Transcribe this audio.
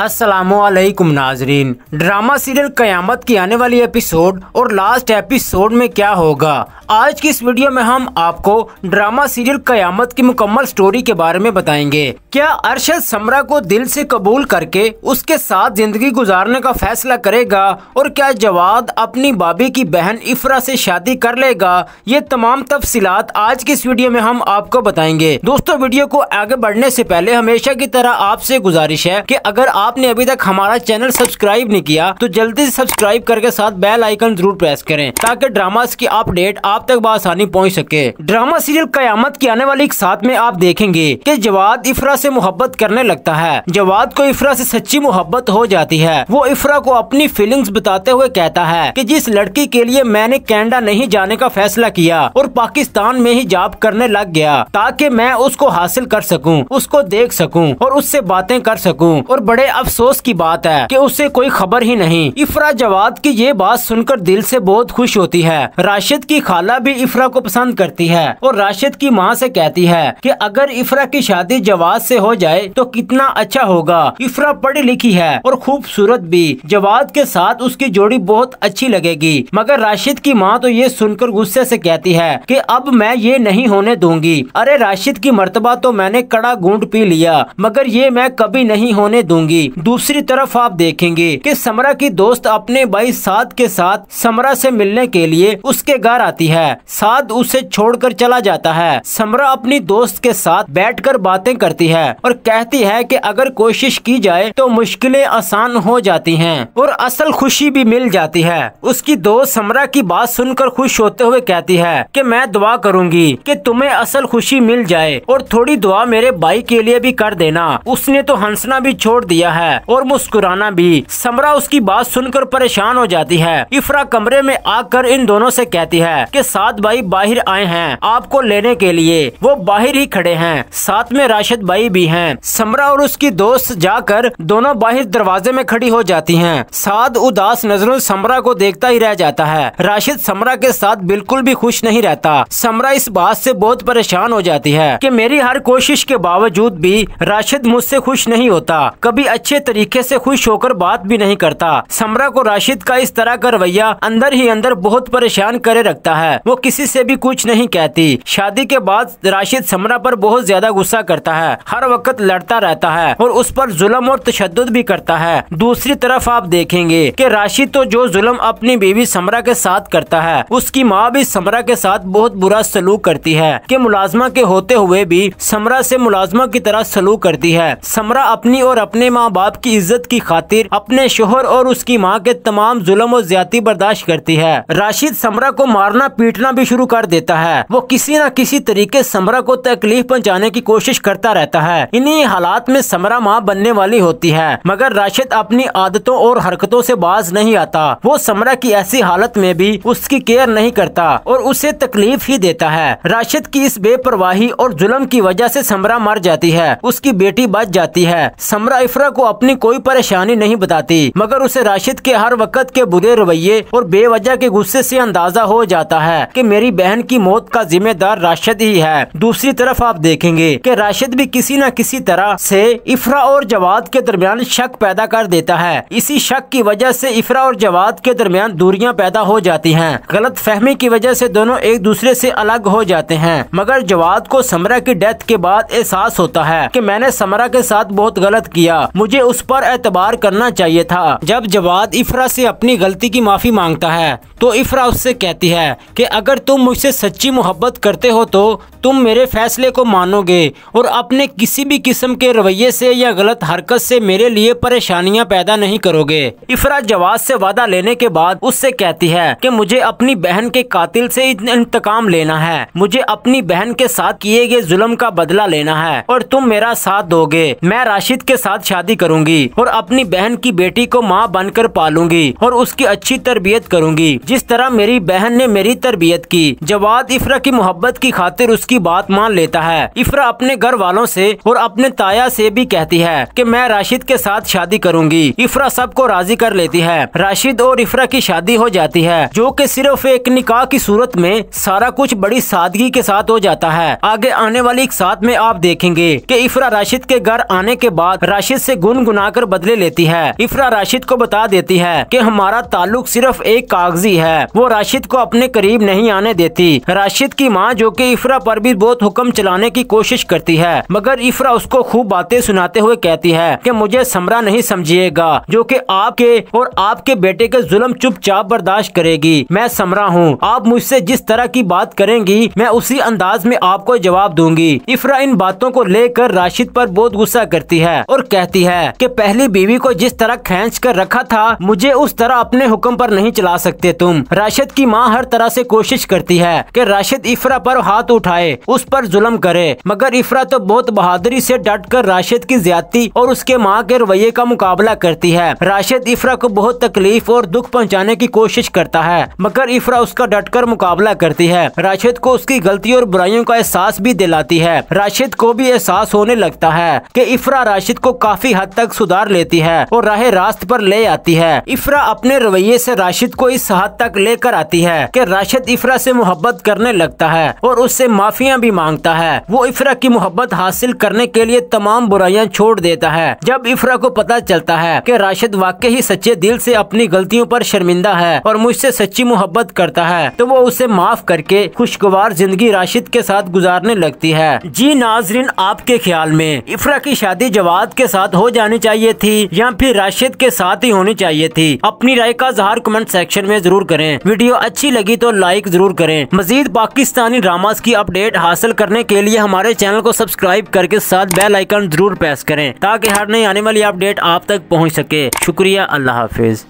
असलकुम नाजरीन। Drama serial कयामत की आने वाली एपिसोड और लास्ट एपिसोड में क्या होगा? आज की इस वीडियो में हम आपको ड्रामा सीरियल कयामत की मुकम्मल स्टोरी के बारे में बताएँगे। क्या अरशद समरा को दिल से कबूल करके उसके साथ ज़िंदगी गुजारने का फैसला करेगा और क्या जवाद अपनी बाबी की बहन इफ्रा से शादी कर लेगा? ये तमाम तफसीलात आज की इस वीडियो में हम आपको बताएँगे। दोस्तों, वीडियो को आगे बढ़ने से पहले हमेशा की तरह आपसे गुजारिश है की अगर आपने अभी तक हमारा चैनल सब्सक्राइब नहीं किया तो जल्दी से सब्सक्राइब करके साथ बेल आइकन ज़रूर प्रेस करें ताकि ड्रामास की अपडेट आप तक बसानी पहुँच सके। ड्रामा सीरियल कयामत की आने वाली एक साथ में आप देखेंगे कि जवाद इफ्रा से मोहब्बत करने लगता है। जवाद को इफ्रा से सच्ची मोहब्बत हो जाती है। वो इफ्रा को अपनी फीलिंग्स बताते हुए कहता है कि जिस लड़की के लिए मैंने कैनेडा नहीं जाने का फैसला किया और पाकिस्तान में ही जॉब करने लग गया ताकि मैं उसको हासिल कर सकूँ, उसको देख सकूँ और उससे बातें कर सकूँ और बड़े अफसोस की बात है कि उसे कोई खबर ही नहीं। इफ्रा जवाद की ये बात सुनकर दिल से बहुत खुश होती है। राशिद की खाला भी इफ्रा को पसंद करती है और राशिद की माँ से कहती है कि अगर इफ्रा की शादी जवाद से हो जाए तो कितना अच्छा होगा। इफ्रा पढ़ी लिखी है और खूबसूरत भी। जवाद के साथ उसकी जोड़ी बहुत अच्छी लगेगी। मगर राशिद की माँ तो ये सुनकर गुस्से से कहती है कि अब मैं ये नहीं होने दूँगी। अरे राशिद की मर्तबा तो मैंने कड़ा गूंड पी लिया, मगर ये मैं कभी नहीं होने दूँगी। दूसरी तरफ़ आप देखेंगे कि समरा की दोस्त अपने भाई साद के साथ समरा से मिलने के लिए उसके घर आती है। साद उसे छोड़कर चला जाता है। समरा अपनी दोस्त के साथ बैठकर बातें करती है और कहती है कि अगर कोशिश की जाए तो मुश्किलें आसान हो जाती हैं और असल खुशी भी मिल जाती है। उसकी दोस्त समरा की बात सुनकर खुश होते हुए कहती है कि मैं दुआ करूँगी कि तुम्हें असल खुशी मिल जाए और थोड़ी दुआ मेरे भाई के लिए भी कर देना। उसने तो हंसना भी छोड़ दिया दिया है और मुस्कुराना भी। समरा उसकी बात सुनकर परेशान हो जाती है। इफ्रा कमरे में आकर इन दोनों से कहती है कि सात भाई बाहर आए हैं आपको लेने के लिए। वो बाहर ही खड़े हैं। साथ में राशिद भाई भी हैं। समरा और उसकी दोस्त जाकर दोनों बाहर दरवाजे में खड़ी हो जाती हैं। साद उदास नज़रों समरा को देखता ही रह जाता है। राशिद समरा के साथ बिल्कुल भी खुश नहीं रहता। समरा इस बात से बहुत परेशान हो जाती है कि मेरी हर कोशिश के बावजूद भी राशिद मुझसे खुश नहीं होता। कभी अच्छे तरीके से खुश होकर बात भी नहीं करता। समरा को राशिद का इस तरह का रवैया अंदर ही अंदर बहुत परेशान करे रखता है। वो किसी से भी कुछ नहीं कहती। शादी के बाद राशिद समरा पर बहुत ज़्यादा गुस्सा करता है। हर वक्त लड़ता रहता है और उस पर जुल्म और तशद भी करता है। दूसरी तरफ़ आप देखेंगे कि राशिद तो जो जुल्म अपनी बीवी समरा के साथ करता है, उसकी माँ भी समरा के साथ बहुत बुरा सलूक करती है कि मुलाजमा के होते हुए भी समरा से मुलाजमा की तरह सलूक करती है। समरा अपनी और अपने माँ बाप की इज़्ज़त की खातिर अपने शोहर और उसकी माँ के तमाम जुलम और ज़्यादा बर्दाश्त करती है। राशिद समरा को मारना पीटना भी शुरू कर देता है। वो किसी न किसी तरीके समरा को तकलीफ़ पहुँचाने की कोशिश करता रहता है। इन्हीं हालात में समरा माँ बनने वाली होती है, मगर राशिद अपनी आदतों और हरकतों से बाज नहीं आता। वो समरा की ऐसी हालत में भी उसकी केयर नहीं करता और उसे तकलीफ़ ही देता है। राशिद की इस बेपरवाही और जुल्म की वजह से समरा मर जाती है। उसकी बेटी बच जाती है। समरा इफ्रा को अपनी कोई परेशानी नहीं बताती, मगर उसे राशिद के हर वक्त के बुरे रवैये और बेवजह के गुस्से से अंदाज़ा हो जाता है कि मेरी बहन की मौत का जिम्मेदार राशिद ही है। दूसरी तरफ़ आप देखेंगे कि राशिद भी किसी न किसी तरह से इफ्रा और जवाद के दरमियान शक पैदा कर देता है। इसी शक की वजह से इफ्रा और जवाद के दरमियान दूरियाँ पैदा हो जाती हैं। गलत फहमी की वजह से दोनों एक दूसरे से अलग हो जाते हैं। मगर जवाद को समरा की डेथ के बाद एहसास होता है कि मैंने समरा के साथ बहुत गलत किया। मुझे उस पर एतबार करना चाहिए था। जब जवाद इफ्रा से अपनी गलती की माफ़ी माँगता है तो इफ्रा उससे कहती है कि अगर तुम मुझसे सच्ची मोहब्बत करते हो तो तुम मेरे फैसले को मानोगे और अपने किसी भी किस्म के रवैये से या गलत हरकत से मेरे लिए परेशानियाँ पैदा नहीं करोगे। इफ्रा जवाब से वादा लेने के बाद उससे कहती है कि मुझे अपनी बहन के कातिल से इंतकाम लेना है। मुझे अपनी बहन के साथ किए गए जुल्म का बदला लेना है और तुम मेरा साथ दोगे। मैं राशिद के साथ शादी करूँगी और अपनी बहन की बेटी को माँ बनकर पालूँगी और उसकी अच्छी तरबियत करूँगी। जिस तरह मेरी बहन ने मेरी तरबियत की, जवाद इफ्रा की मोहब्बत की खातिर उसकी बात मान लेता है। इफ्रा अपने घर वालों से और अपने ताया से भी कहती है कि मैं राशिद के साथ शादी करूँगी। इफ्रा सबको राज़ी कर लेती है। राशिद और इफ्रा की शादी हो जाती है, जो कि सिर्फ़ एक निकाह की सूरत में सारा कुछ बड़ी सादगी के साथ हो जाता है। आगे आने वाली एक साथ में आप देखेंगे कि इफ्रा राशिद के घर आने के बाद राशिद से गुनगुनाकर बदले लेती है। इफ्रा राशिद को बता देती है कि हमारा ताल्लुक सिर्फ़ एक कागज़ी है। वो राशिद को अपने करीब नहीं आने देती। राशिद की माँ जो कि इफ्रा पर भी बहुत हुक्म चलाने की कोशिश करती है, मगर इफ्रा उसको खूब बातें सुनाते हुए कहती है कि मुझे समरा नहीं समझिएगा, जो कि आपके और आपके बेटे के जुल्म चुपचाप बर्दाश्त करेगी। मैं समरा हूँ। आप मुझसे जिस तरह की बात करेंगी, मैं उसी अंदाज में आपको जवाब दूँगी। इफ्रा इन बातों को लेकर राशिद पर बहुत गुस्सा करती है और कहती है कि पहली बीवी को जिस तरह खेच कर रखा था, मुझे उस तरह अपने हुक्म पर नहीं चला सकते तुम। राशिद की माँ हर तरह से कोशिश करती है कि राशिद इफ्रा पर हाथ उठाए, उस पर जुल्म करे। मगर इफ्रा तो बहुत बहादुरी से डट कर राशिद की ज्यादती और उसके माँ के रवैये का मुकाबला करती है। राशिद इफ्रा को बहुत तकलीफ़ और दुख पहुँचाने की कोशिश करता है, मगर इफ्रा उसका डटकर मुकाबला करती है। राशिद को उसकी गलती और बुराइयों का एहसास भी दिलाती है। राशिद को भी एहसास होने लगता है की इफ्रा राशिद को काफ़ी हद तक सुधार लेती है और राह रास्त पर ले आती है। इफ्रा अपने रवैये से राशिद को इस हद तक लेकर आती है कि राशिद इफ्रा से मोहब्बत करने लगता है और उससे माफिया भी माँगता है। वो इफ्रा की मोहब्बत हासिल करने के लिए तमाम बुराइयाँ छोड़ देता है। जब इफ्रा को पता चलता है कि राशिद वाकई ही सच्चे दिल से अपनी गलतियों पर शर्मिंदा है और मुझसे सच्ची मोहब्बत करता है तो वो उसे माफ़ करके खुशगवार ज़िंदगी राशिद के साथ गुजारने लगती है। जी नाजरीन, आपके ख्याल में इफ्रा की शादी जवाद के साथ जानी चाहिए थी या फिर राशिद के साथ ही होनी चाहिए थी। अपनी राय का जहार कमेंट सेक्शन में ज़रूर करें। वीडियो अच्छी लगी तो लाइक ज़रूर करें। मजीद पाकिस्तानी ड्रामा की अपडेट हासिल करने के लिए हमारे चैनल को सब्सक्राइब करके साथ बेल आइकन ज़रूर प्रेस करें, ताकि हर नई आने वाली अपडेट आप तक पहुँच सके। शुक्रिया, अल्लाह हाफिज।